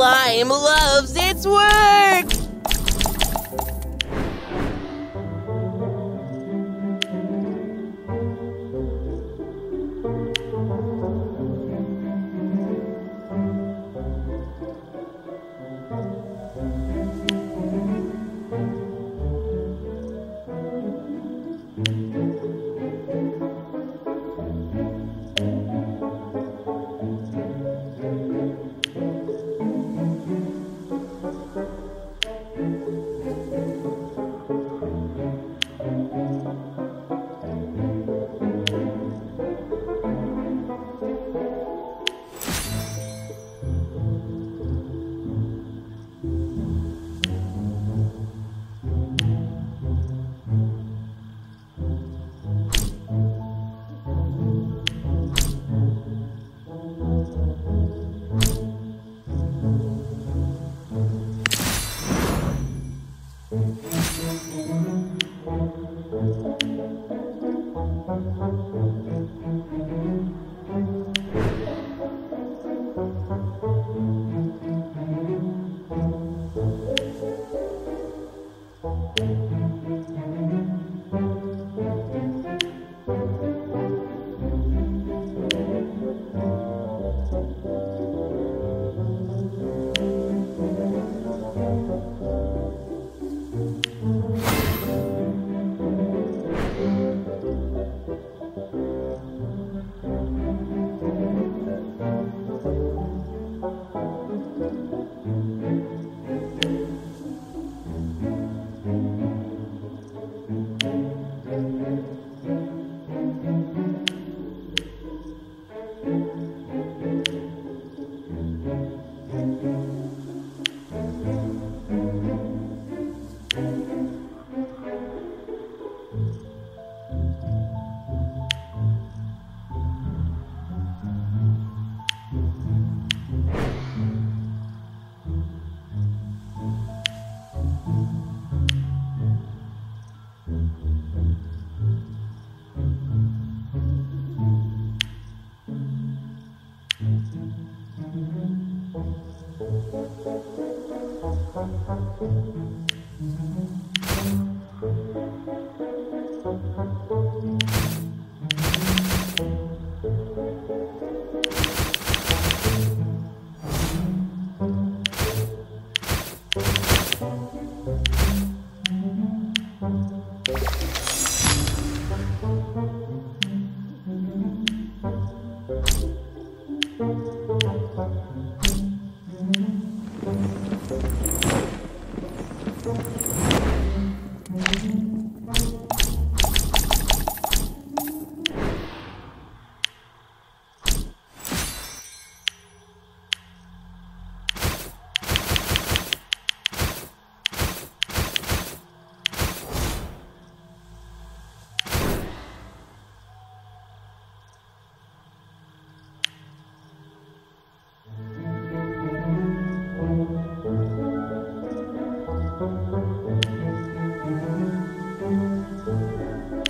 Slime loves its work. Thank you.